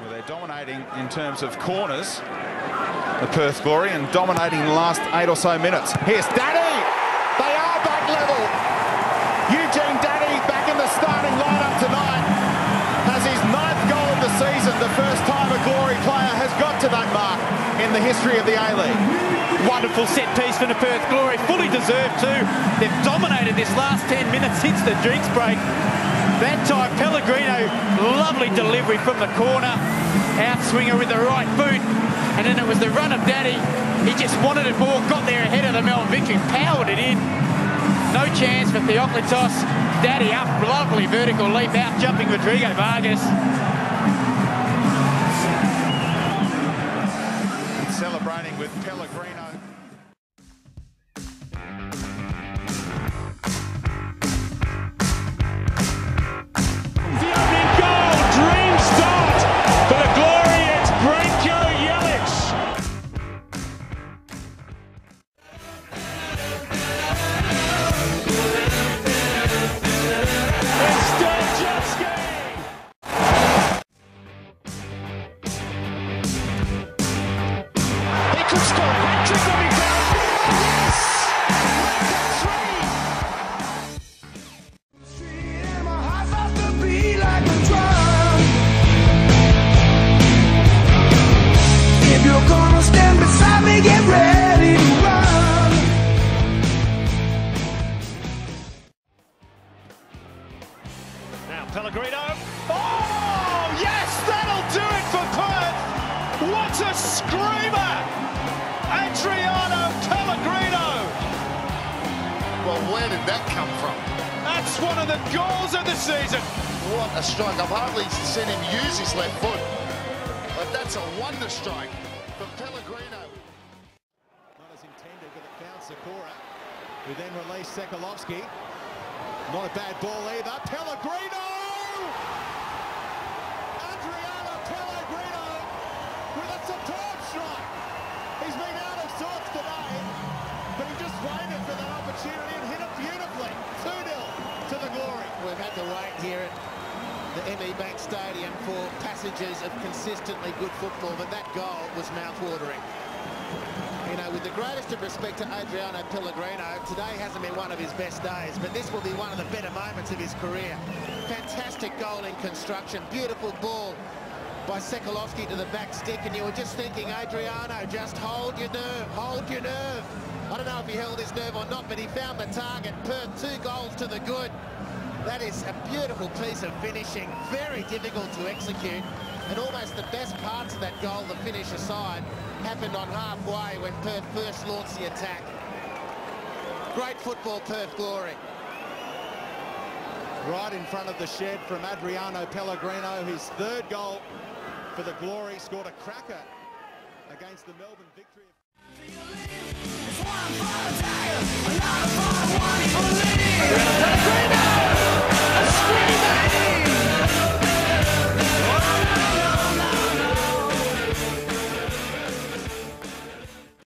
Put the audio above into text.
Well, they're dominating in terms of corners, the Perth Glory, and dominating the last eight or so minutes. Here's Dadi! They are back level. Eugene Dadi back in the starting lineup tonight has his ninth goal of the season, the first time a Glory player has got to that mark in the history of the A-League. Wonderful set piece for the Perth Glory, fully deserved too. They've dominated last 10 minutes since the drinks break. That time, Pellegrino, lovely delivery from the corner. Outswinger with the right boot. And then it was the run of Dadi. He just wanted it more, got there ahead of the Melbourne Victory, powered it in. No chance for Theoklitos. Dadi up, lovely vertical leap out, jumping Rodrigo Vargas. Pellegrino. Oh, yes, that'll do it for Perth. What a screamer! Adriano Pellegrino. Well, where did that come from? That's one of the goals of the season. What a strike. I've hardly seen him use his left foot. But that's a wonder strike from Pellegrino. Not as intended, but it found Sakura, who then released Sekalovsky. Not a bad ball either. Pellegrino! Adriano Pellegrino with a superb strike. He's been out of sorts today, but he just waited for that opportunity and hit it beautifully. 2-0 to the glory. We've had to wait here at the ME Bank Stadium for passages of consistently good football, but that goal was mouth-watering. You know, with the greatest of respect to Adriano Pellegrino, today hasn't been one of his best days, but this will be one of the better moments of his career. Fantastic goal in construction, beautiful ball by Sekalovsky to the back stick, and you were just thinking, Adriano, just hold your nerve, hold your nerve. I don't know if he held his nerve or not, but he found the target. Perth, two goals to the good. That is a beautiful piece of finishing, very difficult to execute, and almost the best parts of that goal, the finish aside, happened on halfway when Perth first launched the attack. Great football, Perth Glory. Right in front of the shed from Adriano Pellegrino, his third goal for the glory. Scored a cracker against the Melbourne victory.